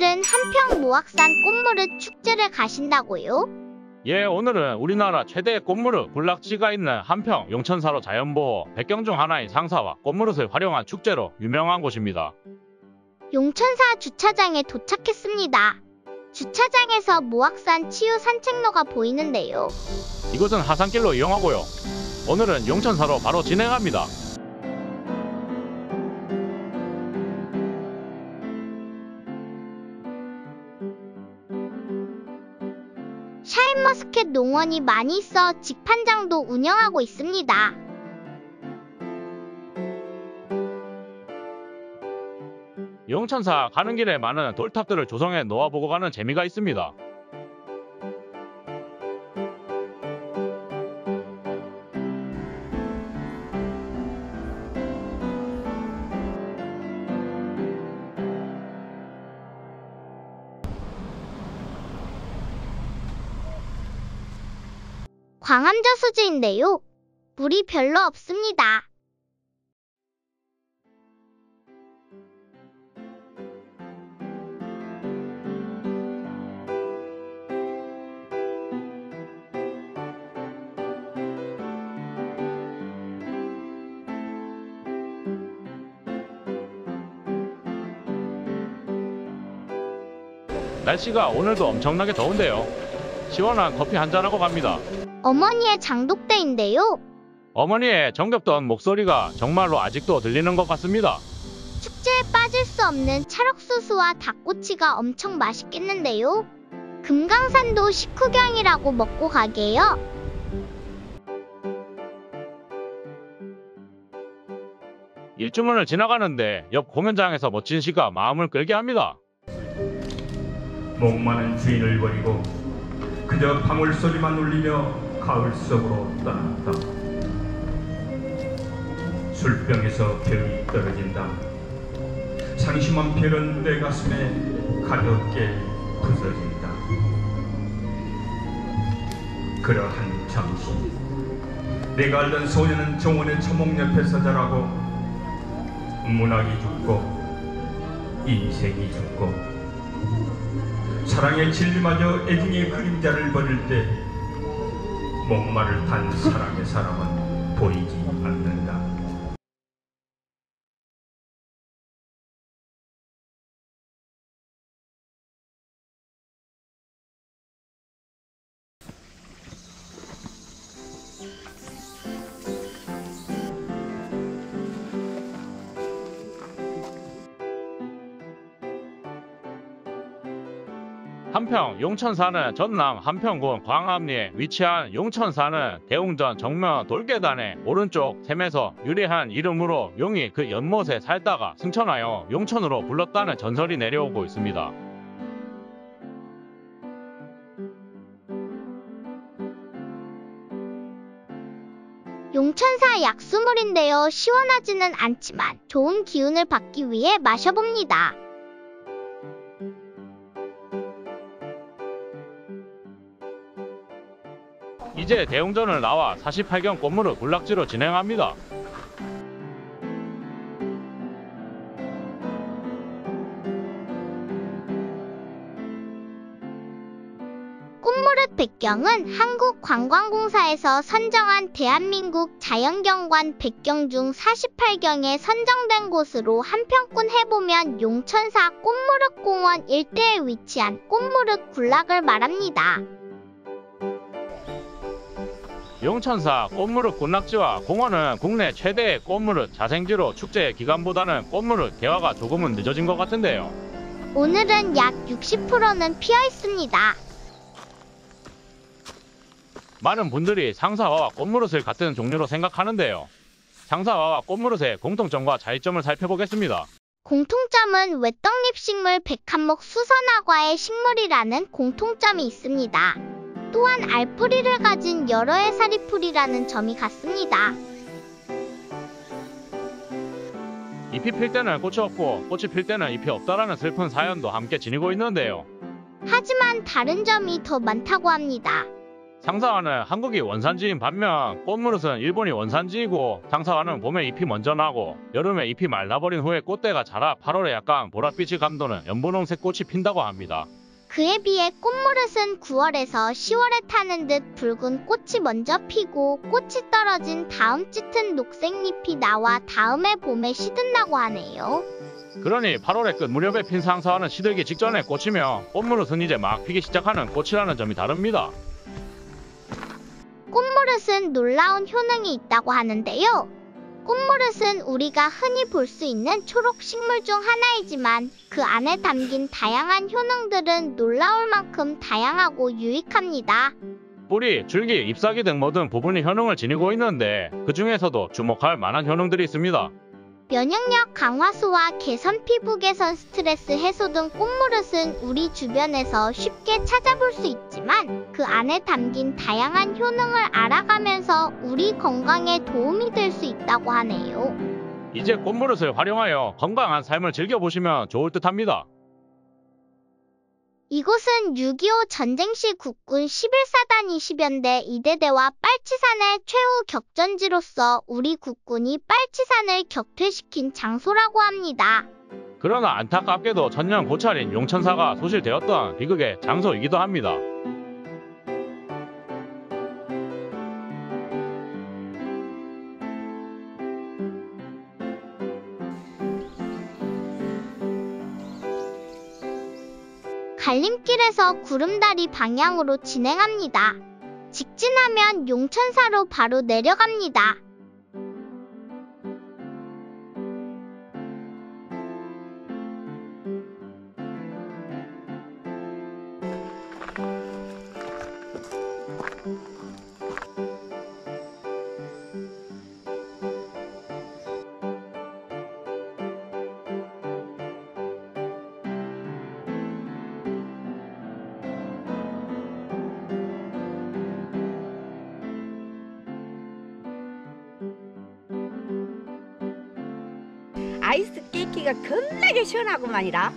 오늘은 한평 모악산 꽃무릇 축제를 가신다고요? 예, 오늘은 우리나라 최대의 꽃무릇 군락지가 있는 한평 용천사로 자연보호 백경 중 하나인 상사와 꽃무릇을 활용한 축제로 유명한 곳입니다. 용천사 주차장에 도착했습니다. 주차장에서 모악산 치유 산책로가 보이는데요. 이곳은 하산길로 이용하고요. 오늘은 용천사로 바로 진행합니다. 샤인머스켓 농원이 많이 있어 직판장도 운영하고 있습니다. 용천사 가는 길에 많은 돌탑들을 조성해 놓아보고 가는 재미가 있습니다. 광암저 수지인데요. 물이 별로 없습니다. 날씨가 오늘도 엄청나게 더운데요. 시원한 커피 한잔하고 갑니다. 어머니의 장독대인데요. 어머니의 정겹던 목소리가 정말로 아직도 들리는 것 같습니다. 축제에 빠질 수 없는 찰옥수수와 닭꼬치가 엄청 맛있겠는데요. 금강산도 식후경이라고 먹고 가게요. 일주문을 지나가는데 옆 공연장에서 멋진 시가 마음을 끌게 합니다. 목마른 주인을 버리고 그저 방울 소리만 울리며 가을 속으로 떠났다. 술병에서 별이 떨어진다. 상심한 별은 내 가슴에 가볍게 부서진다. 그러한 잠시 내가 알던 소녀는 정원의 초목 옆에서 자라고 문학이 죽고 인생이 죽고 사랑의 진리마저 애증의 그림자를 버릴 때 목마를 탄 사랑의 사람은 보이지 않는다. 한평 용천사는 전남 한평군 광암리에 위치한 용천사는 대웅전 정면 돌계단의 오른쪽 샘에서 유래한 이름으로 용이 그 연못에 살다가 승천하여 용천으로 불렀다는 전설이 내려오고 있습니다. 용천사 약수물인데요. 시원하지는 않지만 좋은 기운을 받기 위해 마셔봅니다. 이제 대웅전을 나와 48경 꽃무를 군락지로 진행합니다. 꽃무릇 백경은 한국관광공사에서 선정한 대한민국 자연경관 100경 중 48경에 선정된 곳으로 한평군 해보면 용천사 꽃무릇공원 일대에 위치한 꽃무릇 군락을 말합니다. 용천사 꽃무릇 군락지와 공원은 국내 최대의 꽃무릇 자생지로 축제 기간보다는 꽃무릇 개화가 조금은 늦어진 것 같은데요. 오늘은 약 60%는 피어 있습니다. 많은 분들이 상사화와 꽃무릇을 같은 종류로 생각하는데요. 상사화와 꽃무릇의 공통점과 차이점을 살펴보겠습니다. 공통점은 외떡잎 식물 백한목 수선화과의 식물이라는 공통점이 있습니다. 또한 알뿌리를 가진 여러 해살이풀이라는 점이 같습니다. 잎이 필 때는 꽃이 없고 꽃이 필 때는 잎이 없다라는 슬픈 사연도 함께 지니고 있는데요. 하지만 다른 점이 더 많다고 합니다. 상사와는 한국이 원산지인 반면 꽃무릇은 일본이 원산지이고 상사와는 봄에 잎이 먼저 나고 여름에 잎이 말라버린 후에 꽃대가 자라 8월에 약간 보랏빛이 감도는 연분홍색 꽃이 핀다고 합니다. 그에 비해 꽃무릇은 9월에서 10월에 타는 듯 붉은 꽃이 먼저 피고 꽃이 떨어진 다음 짙은 녹색잎이 나와 다음에 봄에 시든다고 하네요. 그러니 8월의 끝 무렵에 핀 상사와는 시들기 직전에 꽃이며 꽃무릇은 이제 막 피기 시작하는 꽃이라는 점이 다릅니다. 꽃무릇은 놀라운 효능이 있다고 하는데요. 꽃무릇은 우리가 흔히 볼 수 있는 초록 식물 중 하나이지만 그 안에 담긴 다양한 효능들은 놀라울 만큼 다양하고 유익합니다. 뿌리, 줄기, 잎사귀 등 모든 부분이 효능을 지니고 있는데 그 중에서도 주목할 만한 효능들이 있습니다. 면역력 강화소와 개선 피부 개선 스트레스 해소 등 꽃무릇은 우리 주변에서 쉽게 찾아볼 수 있지만 그 안에 담긴 다양한 효능을 알아가면서 우리 건강에 도움이 될 수 있다고 하네요. 이제 꽃무릇을 활용하여 건강한 삶을 즐겨보시면 좋을 듯 합니다. 이곳은 6.25 전쟁 시 국군 11사단 20연 대 이대대와 빨치산의 최후 격전지로서 우리 국군이 빨치산을 격퇴시킨 장소라고 합니다. 그러나 안타깝게도 천년 고찰인 용천사가 소실되었던 비극의 장소이기도 합니다. 갈림길에서 구름다리 방향으로 진행합니다. 직진하면 용천사로 바로 내려갑니다. 아이스 깨끼가 겁나게 시원하구만이라.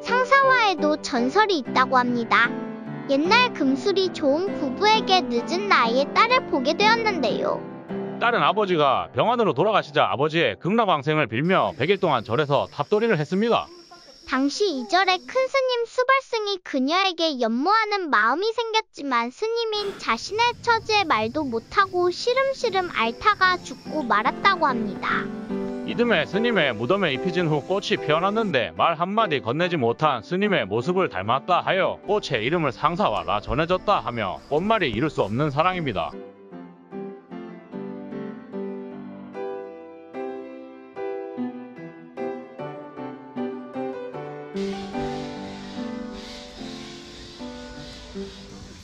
상사화에도 전설이 있다고 합니다. 옛날 금술이 좋은 부부에게 늦은 나이에 딸을 보게 되었는데요. 딸은 아버지가 병원으로 돌아가시자 아버지의 극락왕생을 빌며 100일 동안 절에서 탑돌이를 했습니다. 당시 이절에 큰 스님 수발승이 그녀에게 연모하는 마음이 생겼지만 스님인 자신의 처지에 말도 못하고 시름시름 앓다가 죽고 말았다고 합니다. 이듬해 스님의 무덤에 입히진 후 꽃이 피어났는데 말 한마디 건네지 못한 스님의 모습을 닮았다 하여 꽃의 이름을 상사와라 전해졌다 하며 꽃말이 이룰 수 없는 사랑입니다.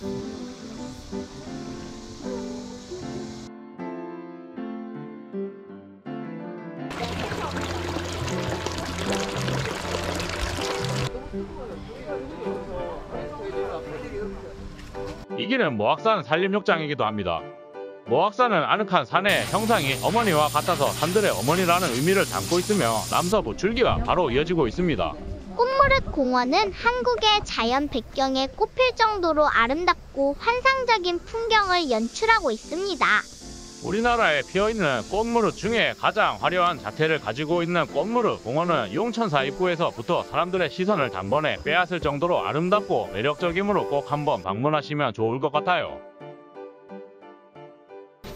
이 길은 모악산 산림욕장이기도 합니다. 모악산은 아늑한 산의 형상이 어머니와 같아서 산들의 어머니라는 의미를 담고 있으며 남서부 줄기와 바로 이어지고 있습니다. 꽃무릇 공원은 한국의 자연 배경에 꼽힐 정도로 아름답고 환상적인 풍경을 연출하고 있습니다. 우리나라에 피어있는 꽃무릇 중에 가장 화려한 자태를 가지고 있는 꽃무릇 공원은 용천사 입구에서부터 사람들의 시선을 단번에 빼앗을 정도로 아름답고 매력적이므로 꼭 한번 방문하시면 좋을 것 같아요.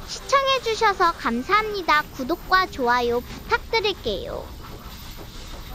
시청해주셔서 감사합니다. 구독과 좋아요 부탁드릴게요.